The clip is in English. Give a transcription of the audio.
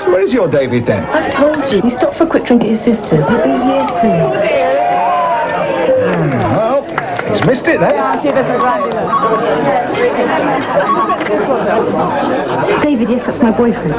So where's your David then? I've told you. He stopped for a quick drink at his sister's. He'll be here soon. Hmm, well, he's missed it then. David, yes, that's my boyfriend.